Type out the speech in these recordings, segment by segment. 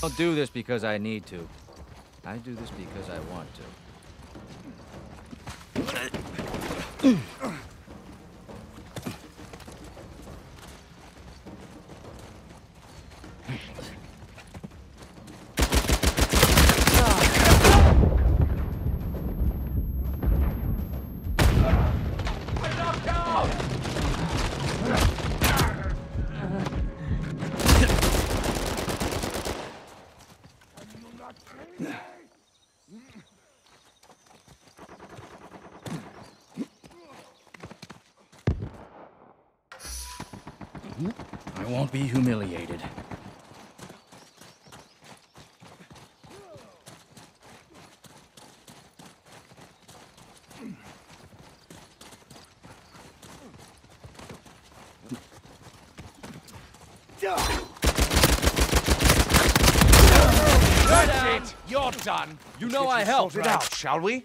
don't do this because I need to. I do this because I want to. I won't be humiliated. That's it! You're done! You know I helped, sorted right? out, shall we?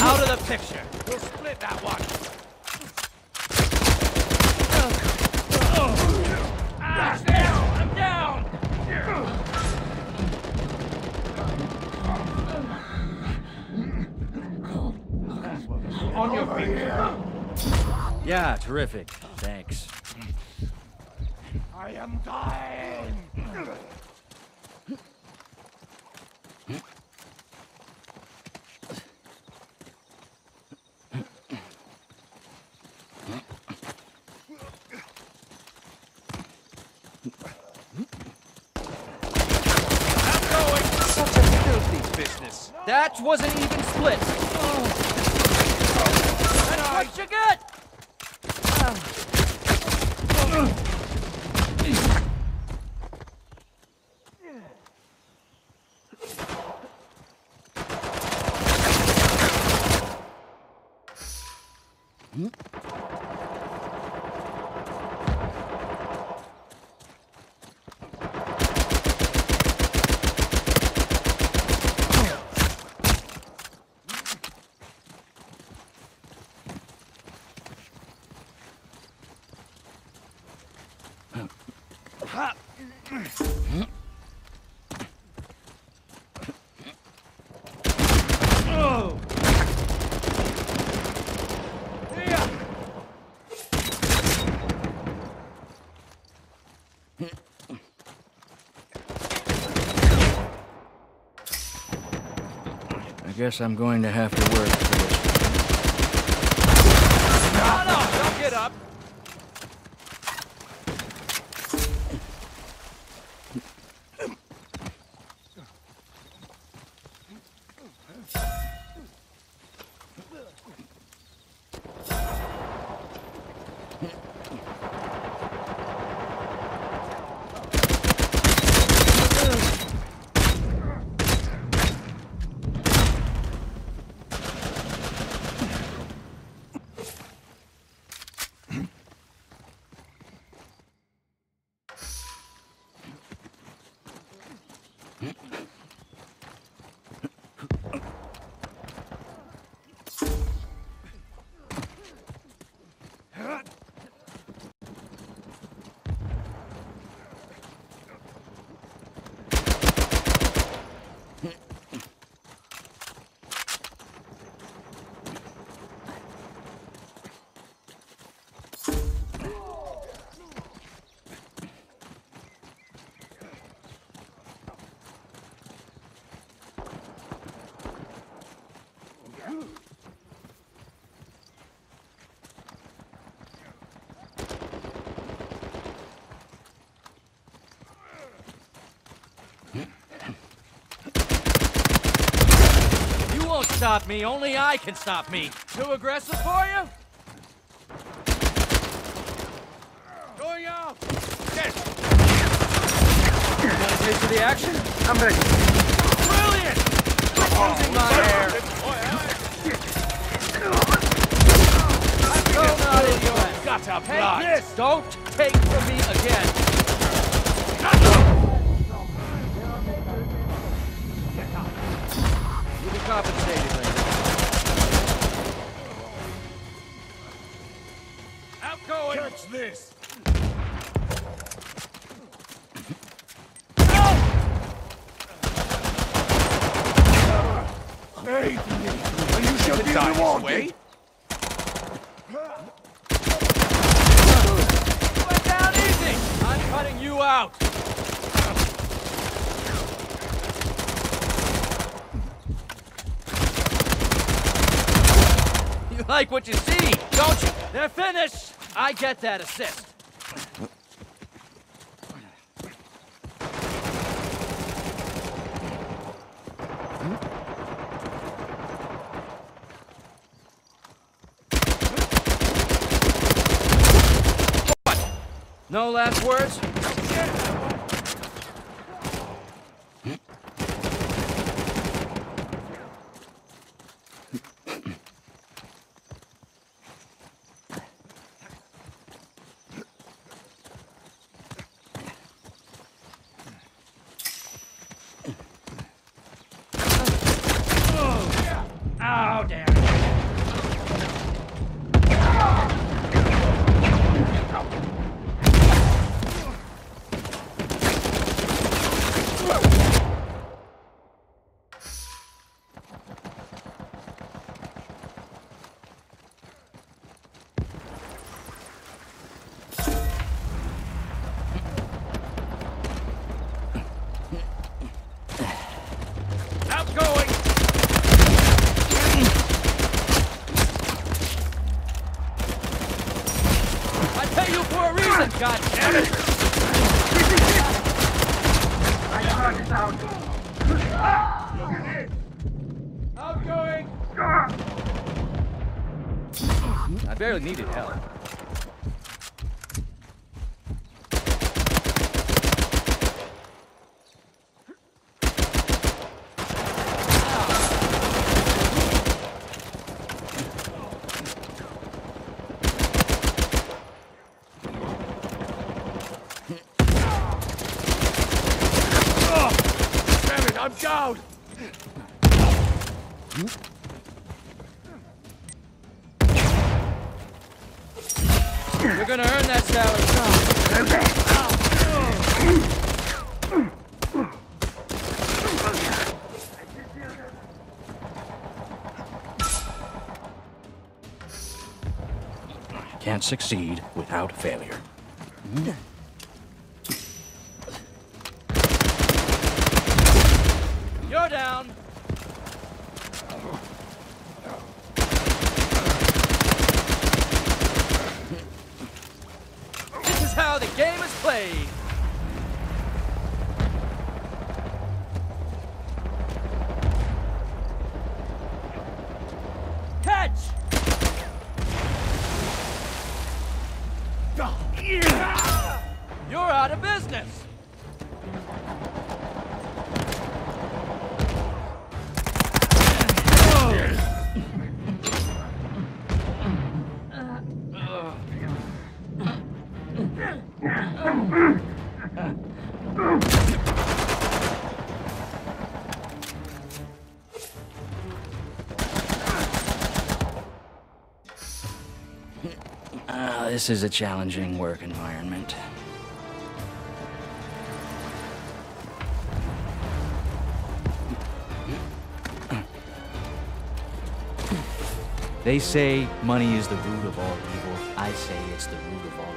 Out of the picture! We'll split that one! Ah, down! I'm down! On your feet! Yeah, terrific. Thanks. I am dying! I'm going! Such a filthy business! That wasn't even split! That's what you get! I guess I'm going to have to work for this. Stop me, only I can stop me. Too aggressive for you? Going out! Yes! Got a taste of the action? I'm ready. Brilliant! Losing my oh, hair. Oh, Go not in your Gutter Take blood! this! Don't take from me again! Compensated later. Outgoing! Catch this! Me! You shall be rewarded! Went down easy! I'm cutting you out! Like what you see, don't you? They're finished! I get that assist. No last words? Oh, damn. Outgoing! I pay you for a reason, God damn it! I got it out. Outgoing! I barely needed help. Damn it, I'm down! You're gonna earn that salary. Can't succeed without failure. Down. This is how the game is played. Catch! You're out of business. This is a challenging work environment. They say money is the root of all evil. I say it's the root of all